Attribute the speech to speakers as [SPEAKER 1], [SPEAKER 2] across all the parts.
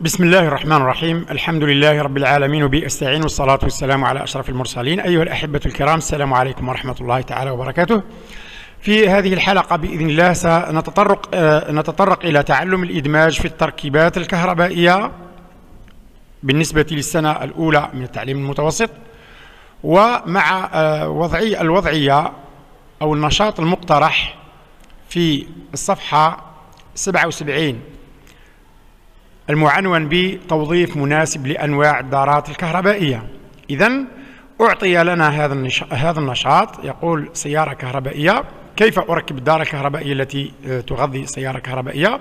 [SPEAKER 1] بسم الله الرحمن الرحيم. الحمد لله رب العالمين وبه أستعين والصلاة والسلام على أشرف المرسلين. أيها الأحبة الكرام السلام عليكم ورحمة الله تعالى وبركاته. في هذه الحلقة بإذن الله سنتطرق آه، نتطرق إلى تعلم الإدماج في التركيبات الكهربائية بالنسبة للسنة الأولى من التعليم المتوسط. ومع آه، وضعي الوضعية أو النشاط المقترح في الصفحة 77 المعنون بتوظيف مناسب لأنواع الدارات الكهربائية. إذا أعطي لنا هذا هذا النشاط. يقول سيارة كهربائية كيف أركب الدارة الكهربائية التي آه، تغذي سيارة كهربائية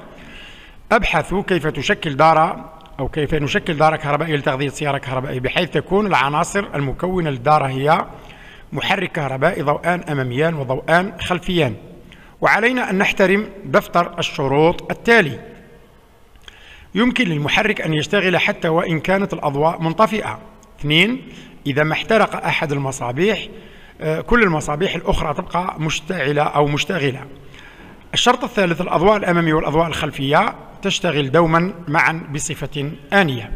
[SPEAKER 1] أبحث كيف تشكل دارة أو كيف نشكل دارة كهربائية لتغذية سيارة كهربائية بحيث تكون العناصر المكونة للدارة هي محرك كهربائي ضوئان أماميان وضوئان خلفيان. وعلينا أن نحترم دفتر الشروط التالي. يمكن للمحرك أن يشتغل حتى وإن كانت الأضواء منطفئة. اثنين إذا ما احترق أحد المصابيح آه، كل المصابيح الأخرى تبقى مشتعلة أو مشتغلة. الشرط الثالث الأضواء الأمامية والأضواء الخلفية تشتغل دوما معا بصفة آنية.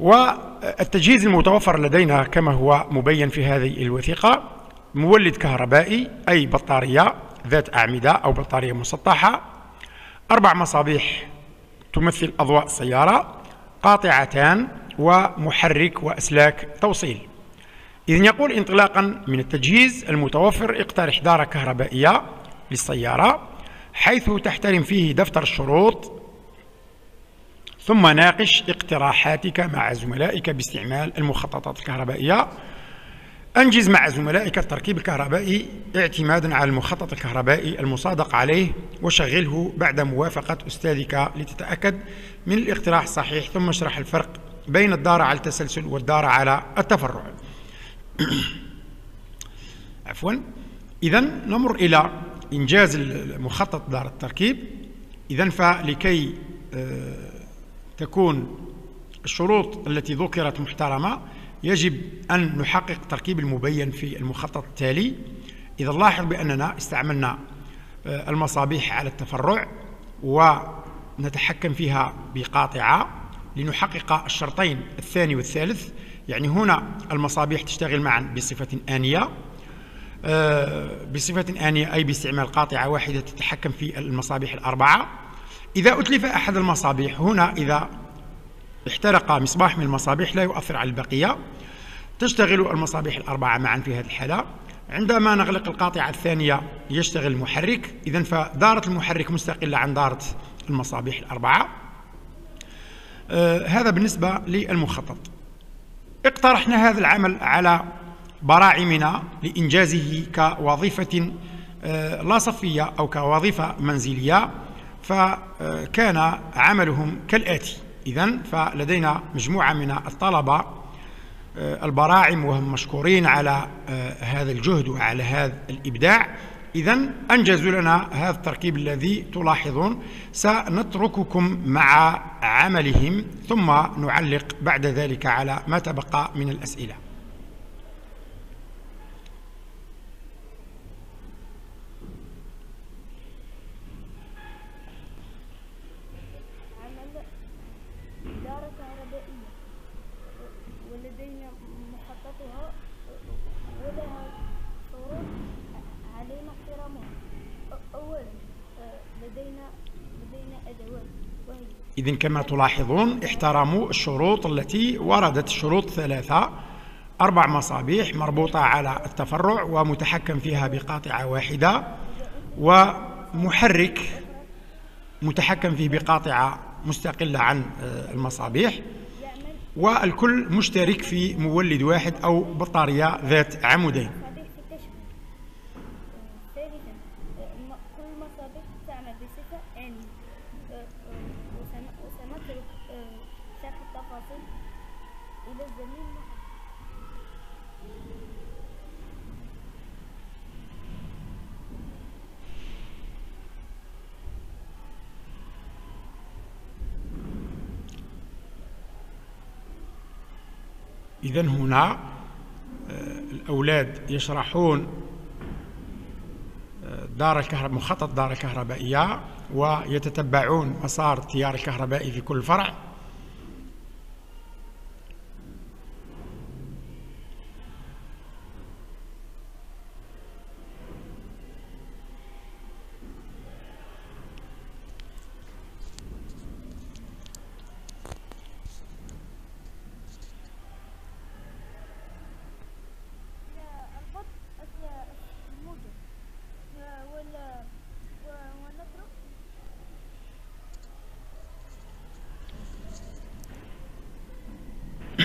[SPEAKER 1] والتجهيز المتوفر لدينا كما هو مبين في هذه الوثيقة مولد كهربائي أي بطارية ذات أعمدة أو بطارية مسطحة أربع مصابيح تمثل أضواء السيارة قاطعتان ومحرك وأسلاك توصيل. إذن يقول انطلاقا من التجهيز المتوفر اقترح دارة كهربائية للسيارة حيث تحترم فيه دفتر الشروط ثم ناقش اقتراحاتك مع زملائك باستعمال المخططات الكهربائية أنجز مع زملائك التركيب الكهربائي اعتمادا على المخطط الكهربائي المصادق عليه وشغله بعد موافقة أستاذك لتتأكد من الاقتراح الصحيح ثم اشرح الفرق بين الدارة على التسلسل والدارة على التفرع. عفوا. إذا نمر إلى إنجاز المخطط دار التركيب. إذا فلكي آه، تكون الشروط التي ذكرت محترمة يجب أن نحقق التركيب المبين في المخطط التالي. إذا نلاحظ بأننا استعملنا آه، المصابيح على التفرع ونتحكم فيها بقاطعة لنحقق الشرطين الثاني والثالث. يعني هنا المصابيح تشتغل معا بصفة آنية آه، بصفة آنية أي باستعمال قاطعة واحدة تتحكم في المصابيح الأربعة. إذا أتلف أحد المصابيح هنا إذا احترق مصباح من المصابيح لا يؤثر على البقية. تشتغل المصابيح الأربعة معا في هذه الحالة. عندما نغلق القاطعة الثانية يشتغل المحرك. إذا فدارة المحرك مستقلة عن دارة المصابيح الأربعة. آه هذا بالنسبة للمخطط. اقترحنا هذا العمل على براعمنا لإنجازه كوظيفة آه لا صفية أو كوظيفة منزلية. فكان عملهم كالآتي. إذا فلدينا مجموعة من الطلبة آه، البراعم وهم مشكورين على آه، هذا الجهد وعلى هذا الإبداع. إذا أنجزوا لنا هذا التركيب الذي تلاحظون. سنترككم مع عملهم ثم نعلق بعد ذلك على ما تبقى من الأسئلة. إذن كما تلاحظون احترموا الشروط التي وردت الشروط ثلاثة أربع مصابيح مربوطة على التفرع ومتحكم فيها بقاطعة واحدة ومحرك متحكم فيه بقاطعة مستقلة عن آه، المصابيح والكل مشترك في مولد واحد أو بطارية ذات عمودين. إذا هنا آه، الأولاد يشرحون آه، دار الكهرباء مخطط دار الكهربائية ويتتبعون مسار التيار الكهربائي في كل فرع.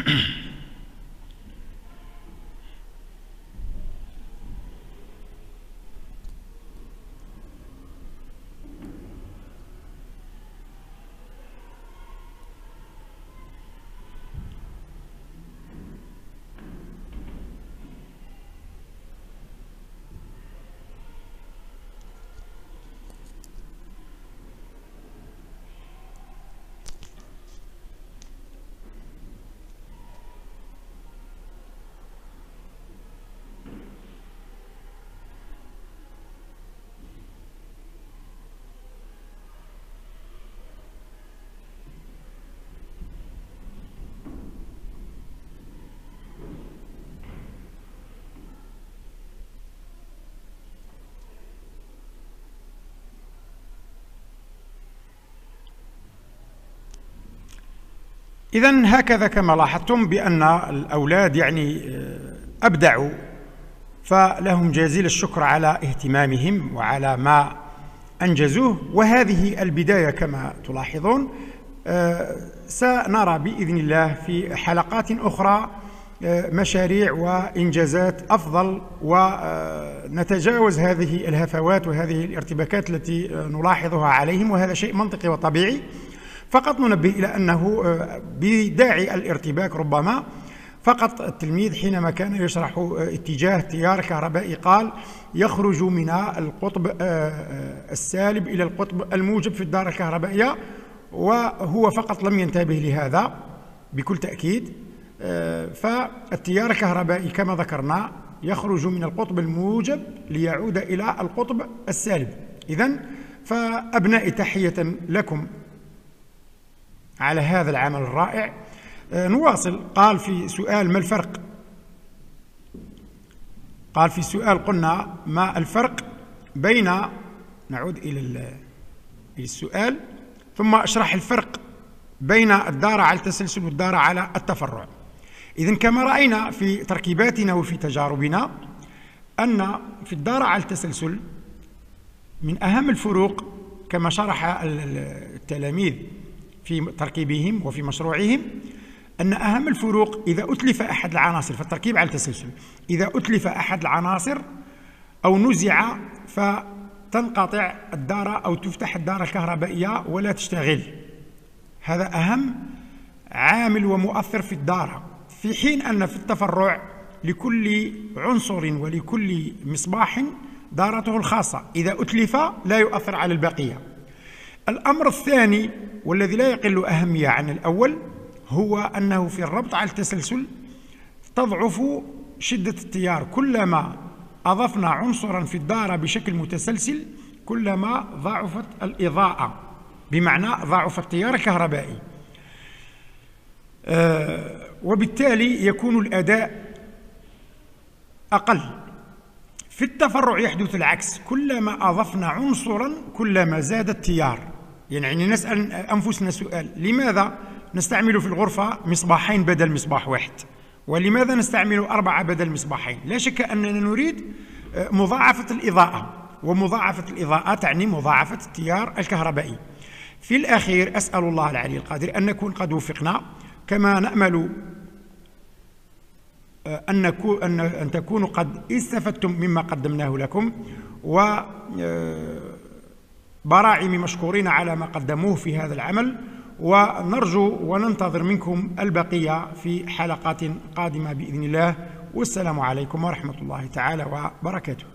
[SPEAKER 1] Mm-hmm. إذا هكذا كما لاحظتم بأن الأولاد يعني آه، أبدعوا فلهم جزيل الشكر على اهتمامهم وعلى ما أنجزوه. وهذه البداية كما تلاحظون آه، سنرى بإذن الله في حلقات أخرى آه، مشاريع وإنجازات أفضل ونتجاوز هذه الهفوات وهذه الارتباكات التي نلاحظها عليهم. وهذا شيء منطقي وطبيعي. فقط ننبه إلى أنه آه، بداعي الارتباك ربما فقط التلميذ حينما كان يشرح آه، اتجاه تيار كهربائي قال يخرج من القطب آه، السالب إلى القطب الموجب في الدارة الكهربائية وهو فقط لم ينتبه لهذا بكل تأكيد. فالتيار الكهربائي كما ذكرنا يخرج من القطب الموجب ليعود إلى القطب السالب. إذا فأبنائي تحية لكم. على هذا العمل الرائع. آه، نواصل. قال في سؤال ما الفرق؟ قال في سؤال قلنا ما الفرق بين نعود إلى السؤال ثم أشرح الفرق بين الدارة على التسلسل والدارة على التفرع. إذا كما رأينا في تركيباتنا وفي تجاربنا أن في الدارة على التسلسل من أهم الفروق كما شرح التلاميذ. في تركيبهم وفي مشروعهم أن أهم الفروق إذا أتلف أحد العناصر فالتركيب على التسلسل إذا أتلف أحد العناصر أو نزع فتنقطع الدارة أو تفتح الدارة الكهربائية ولا تشتغل. هذا أهم عامل ومؤثر في الدارة في حين أن في التفرع لكل عنصر ولكل مصباح دارته الخاصة إذا أتلف لا يؤثر على البقية. الأمر الثاني والذي لا يقل أهمية عن الأول هو أنه في الربط على التسلسل تضعف شدة التيار. كلما أضفنا عنصرا في الدارة بشكل متسلسل كلما ضعفت الإضاءة. بمعنى ضعف التيار الكهربائي آه وبالتالي يكون الأداء أقل. في التفرع يحدث العكس. كلما أضفنا عنصرا كلما زاد التيار. يعني نسأل أنفسنا سؤال. لماذا نستعمل في الغرفة مصباحين بدل مصباح واحد؟ ولماذا نستعمل أربعة بدل مصباحين؟ لا شك أننا نريد آه، مضاعفة الإضاءة. ومضاعفة الإضاءة تعني مضاعفة التيار الكهربائي. في الأخير أسأل الله العلي القادر أن نكون قد وفقنا. كما نأمل آه، أن, أن, تكونوا قد استفدتم مما قدمناه لكم. و آه، براعم مشكورين على ما قدموه في هذا العمل ونرجو وننتظر منكم البقية في حلقات قادمة بإذن الله. والسلام عليكم ورحمة الله تعالى وبركاته.